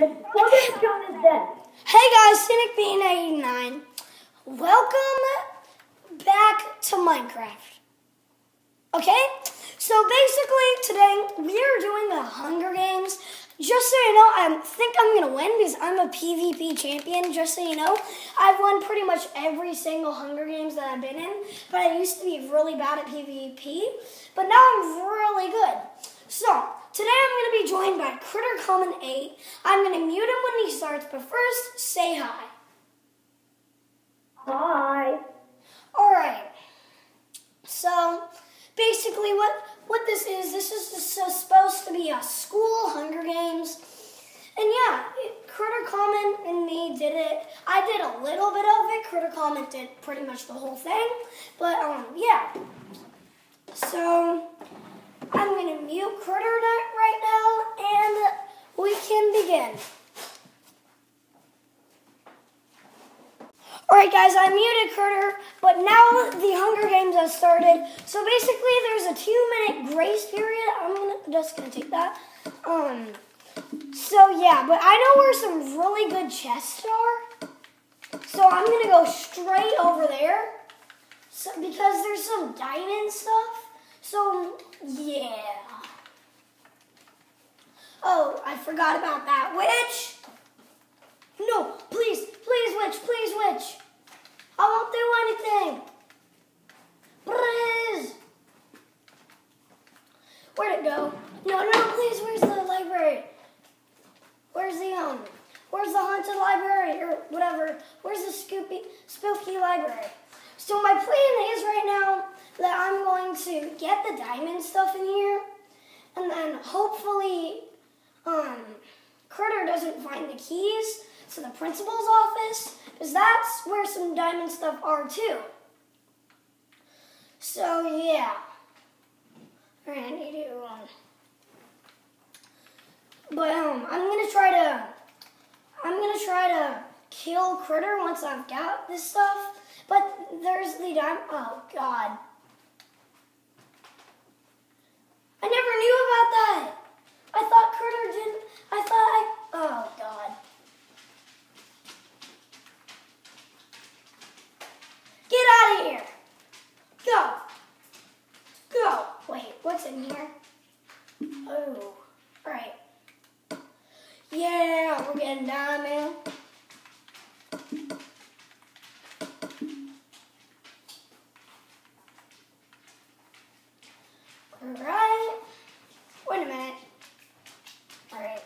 Hey guys, Scenic Bean 89. Welcome back to Minecraft. Okay? So basically today we are doing the Hunger Games. Just so you know, I think I'm gonna win because I'm a PvP champion, just so you know. I've won pretty much every single Hunger Games that I've been in, but I used to be really bad at PvP, but now I'm really good. So, today I'm going to be joined by Critter Common 8. I'm going to mute him when he starts, but first, say hi. Hi. Alright. So, basically what, what this is, this is supposed to be a school Hunger Games. And yeah, it, Critter Common and me did it. I did a little bit of it. Critter Common did pretty much the whole thing. But, um, yeah. So, I'm going to mute Critter right now, and we can begin. Alright guys, I muted Critter, but now the Hunger Games has started. So basically there's a two minute grace period. I'm gonna, just going to take that. Um, so yeah, but I know where some really good chests are. So I'm going to go straight over there. So, because there's some diamond stuff. So, yeah. Oh, I forgot about that. Witch! No, please, please, witch, please, witch. I won't do anything. Please. Where'd it go? No, no, please, where's the library? Where's the, um, where's the haunted library or whatever? Where's the spooky, spooky library? So my plan is right now that I'm going to get the diamond stuff in here, and then hopefully, um, Critter doesn't find the keys to the principal's office, because that's where some diamond stuff are too. So yeah, Alright, I need to, um, but um, I'm gonna try to, I'm gonna try to kill Critter once I've got this stuff. But there's the diamond. Oh God. I never knew about that. I thought Critter didn't. I thought I. Oh God. Get out of here. Go. Go. Wait, what's in here? Oh. All right. Yeah, we're getting diamond. Alright. Wait a minute. Alright.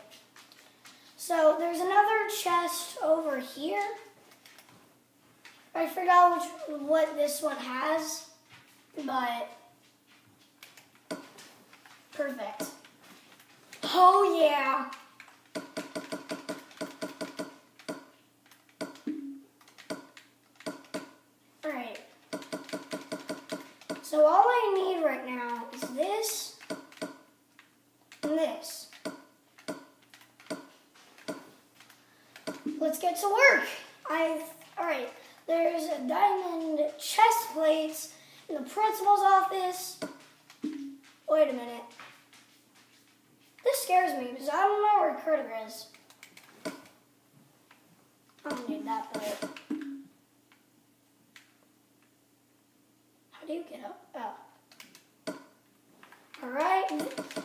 So there's another chest over here. I forgot which what this one has, but perfect. Oh yeah. Alright. So all I need right now is this and this. Let's get to work. I've, all right, there's a diamond chest plates in the principal's office. Wait a minute. This scares me because I don't know where Critter is. I don't need that plate. How do you get up? Oh. Alright.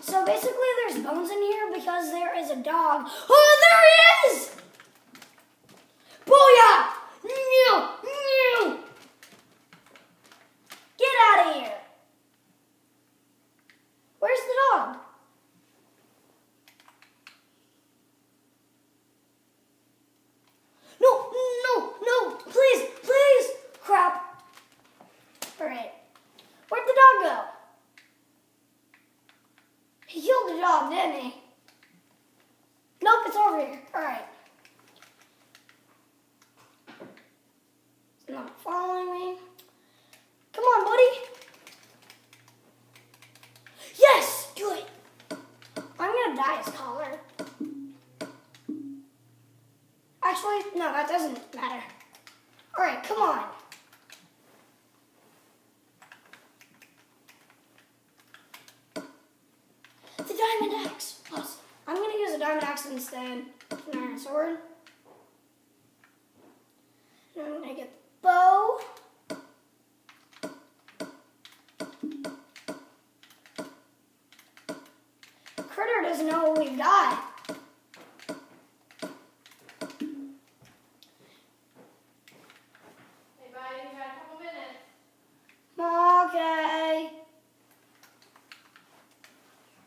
So basically there's bones in here because there is a dog. Oh, there he is! Booyah! No! No! Get out of here! Where's the dog? No, no, no, please, please! Crap. Alright. Where'd the dog go? He killed the dog, didn't he? Nope, it's over here. Alright. It's not following me. Come on, buddy. Yes! Do it! I'm gonna dye his collar. That doesn't matter. Alright, come on. The diamond axe. Awesome. I'm gonna use a diamond axe instead. of An iron sword. And I'm gonna get the bow. Critter doesn't know what we've got. Hey, buddy, you got a couple minutes. Okay.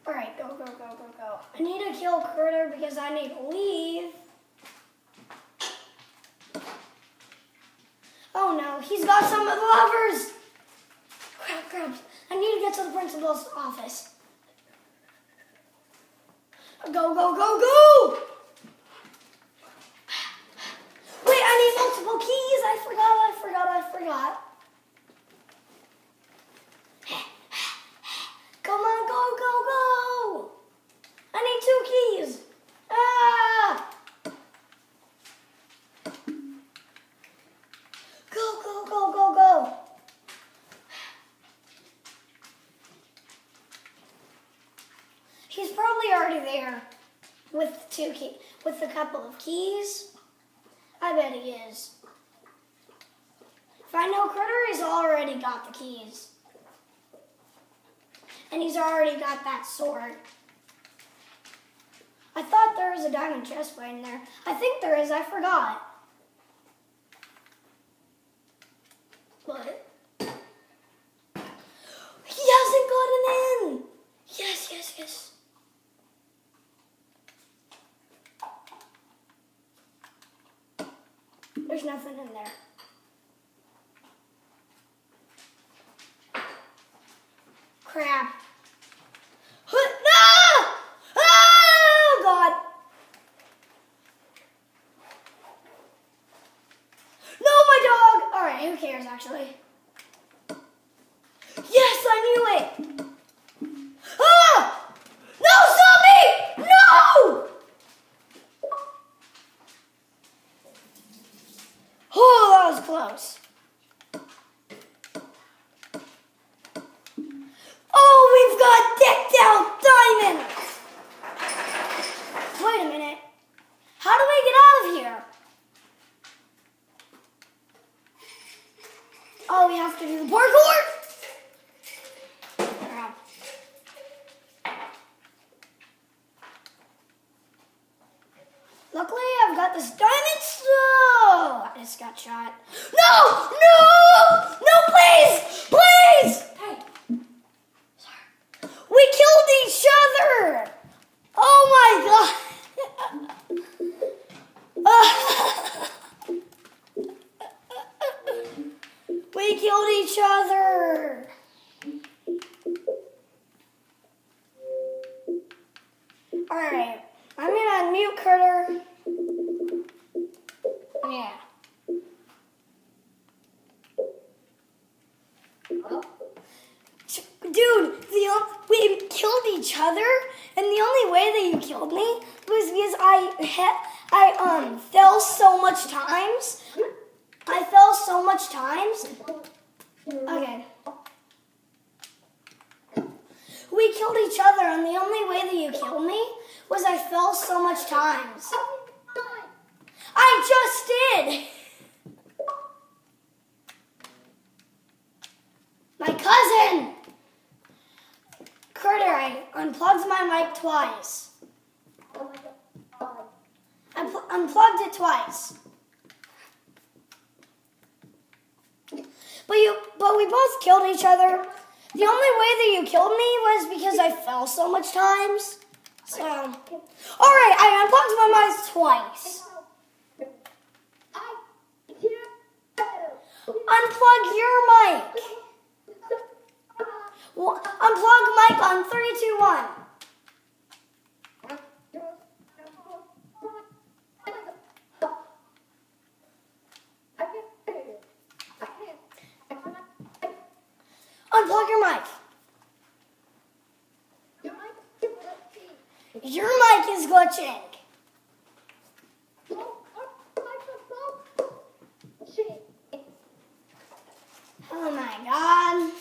Alright, go, go, go, go, go. I need to kill Critter because I need to leave. Oh no, he's got some of the levers! Crap, crap. I need to get to the principal's office. Go, go, go, go! Wait, I need multiple keys. I forgot, I forgot, I forgot. Come on, go, go, go! I need two keys. Ah! Go, go, go, go, go. He's probably already there with two key with a couple of keys. I bet he is. If I know Critter, he's already got the keys. And he's already got that sword. I thought there was a diamond chest plate in there. I think there is, I forgot. But he hasn't gotten in. Yes, yes, yes. There's nothing in there. Crap. Huh, No! Oh, God. No, my dog. All right, who cares, actually? Yes, I knew it. Ah! No, stop me! No! Oh, that was close. Oh, we've got decked out diamonds! Wait a minute. How do we get out of here? Oh, we have to do the parkour? Crap. Luckily, I've got this diamond stone. I just got shot. No! No! No, please! Please! Hey, We killed each other! Oh my god! we killed each other! Alright, I'm gonna unmute Critter. Yeah. Dude, the we killed each other, and the only way that you killed me was because I ha- I um fell so much times. I fell so much times. Okay. We killed each other, and the only way that you killed me was I fell so much times. I just did. My cousin. Critter, I unplugged my mic twice. I pl- unplugged it twice. But you, but we both killed each other. The only way that you killed me was because I fell so much times. So, all right, I unplugged my mic twice. Unplug your mic. Unplug mic on three, two, one. Unplug your mic. Your mic is glitching. Oh my god.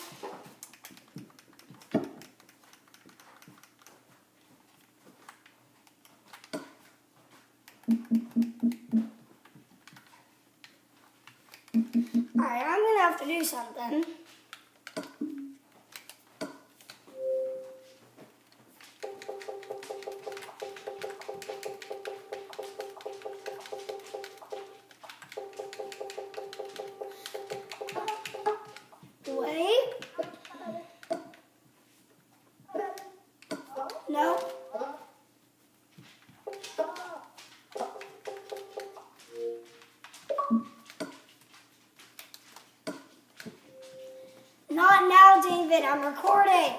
Alright, I'm gonna have to do something. Recording.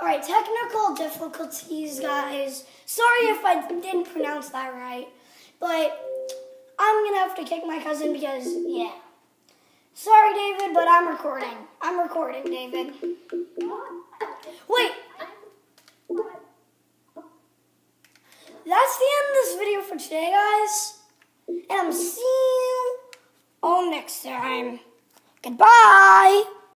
All right, technical difficulties, guys. Sorry if I didn't pronounce that right, but I'm gonna have to kick my cousin because, yeah. Sorry, David, but I'm recording. I'm recording, David. Wait. That's the end of this video for today, guys. And I'm seeing you all next time. Goodbye.